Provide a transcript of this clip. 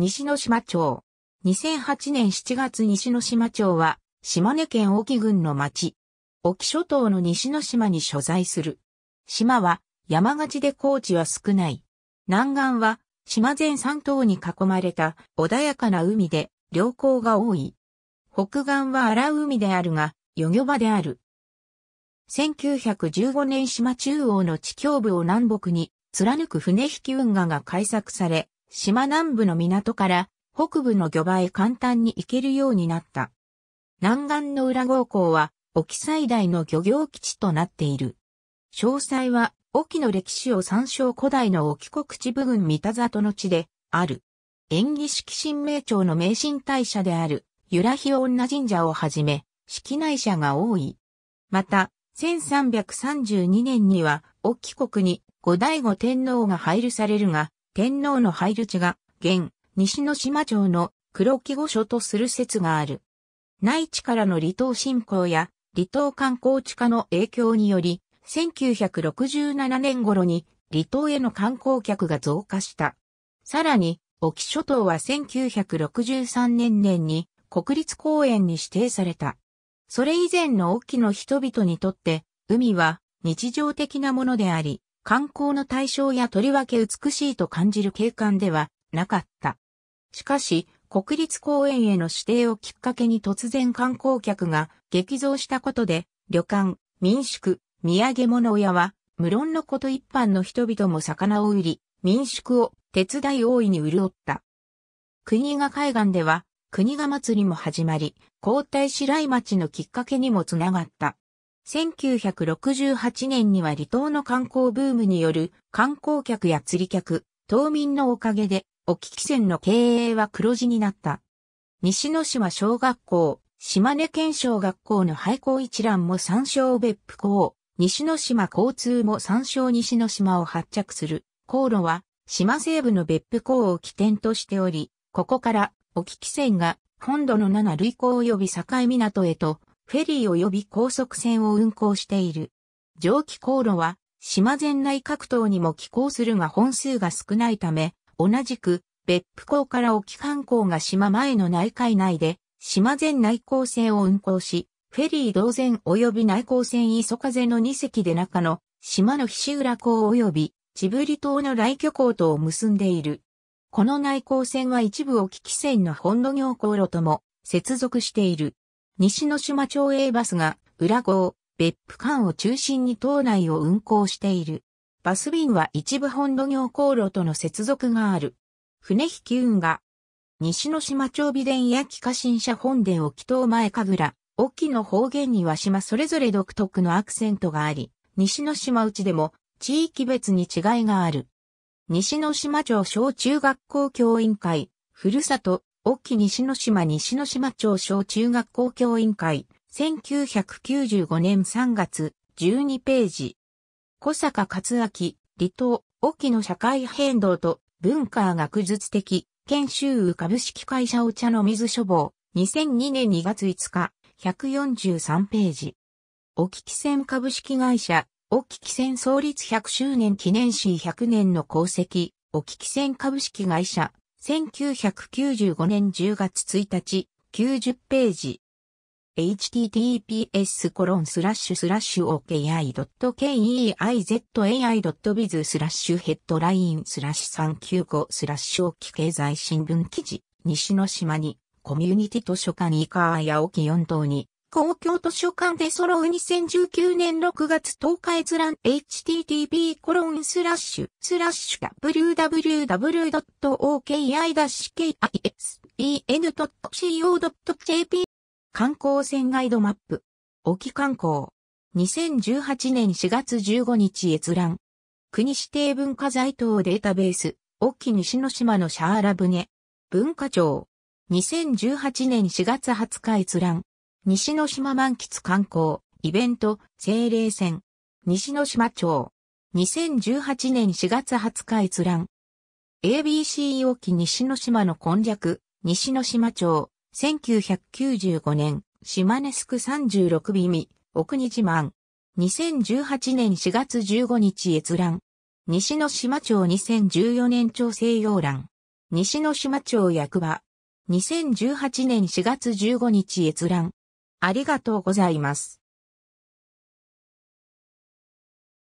西之島町。2008年7月西之島町は、島根県沖郡の町。沖諸島の西之島に所在する。島は山がちで高地は少ない。南岸は島全三島に囲まれた穏やかな海で良港が多い。北岸は荒海であるが、漁業場である。1915年島中央の地境部を南北に貫く船引き運河が開削され、島南部の港から北部の漁場へ簡単に行けるようになった。南岸の裏号港は沖最大の漁業基地となっている。詳細は沖の歴史を参照古代の沖国地部郡三田里の地である。演技式神明町の名神大社である、由良日女神社をはじめ、式内社が多い。また、1332年には、沖国に後醍醐天皇が配流されるが、天皇の配流地が、現、西之島町の黒木御所とする説がある。内地からの離島振興や離島観光地化の影響により、1967年頃に離島への観光客が増加した。さらに、沖諸島は1963年年に国立公園に指定された。それ以前の沖の人々にとって、海は日常的なものであり、観光の対象やとりわけ美しいと感じる景観ではなかった。しかし、国立公園への指定をきっかけに突然観光客が激増したことで、旅館、民宿、土産物屋は、無論のこと一般の人々も魚を売り、民宿を手伝い大いに潤った。国が海岸では、国が祭りも始まり、皇太子来町のきっかけにもつながった。1968年には離島の観光ブームによる観光客や釣り客、島民のおかげで、沖汽船の経営は黒字になった。西之島小学校、島根県小学校の廃校一覧も参照別府校、西之島交通も参照西之島を発着する航路は島西部の別府港を起点としており、ここから沖汽船が本土の7類港及び境港へとフェリー及び高速船を運航している。蒸気航路は島全内各島にも寄港するが本数が少ないため、同じく別府港から沖観光が島前の内海内で島全内港船を運航し、フェリー同然及び内港船磯風の2隻で中の島の菱浦港及びジブリ島の来漁港とを結んでいる。この内港線は一部沖汽船の本土業航路とも接続している。西之島町営バスが裏号、別府間を中心に島内を運行している。バス便は一部本土業航路との接続がある。船引き運河。西之島町美伝焼き家新社本殿沖島前神楽。沖の方言には島それぞれ独特のアクセントがあり、西之島内でも地域別に違いがある。西之島町小中学校教員会、ふるさと、沖西之島西之島町小中学校教員会、1995年3月、12ページ。小坂克明、離島、沖の社会変動と文化学術的、研修株式会社お茶の水処方、2002年2月5日、143ページ。隠岐汽船株式会社、隠岐汽船創立100周年記念誌100年の功績、隠岐汽船株式会社、1995年10月1日、90ページ。https コロンスラッシュスラッシュ oki.keizai.biz スラッシュヘッドラインスラッシュ395スラッシュ隠岐経済新聞記事、西ノ島に、コミュニティ図書館いかあ屋 隠岐4島に、公共図書館で揃う2019年6月10日閲覧 http コロンスラッシュスラッシュ www.oki-kisen.co.jp 観光船ガイドマップ沖観光2018年4月15日閲覧国指定文化財等データベース沖西之島のシャーラ船文化庁2018年4月20日閲覧西之島満喫観光、イベント、精霊船。西之島町。2018年4月20日閲覧。ABC 沖西之島の今略、西之島町。1995年、島根スク36耳、奥に自慢。2018年4月15日閲覧。西之島町2014年町西洋欄。西野島町役場。2018年4月15日閲覧。ありがとうございます。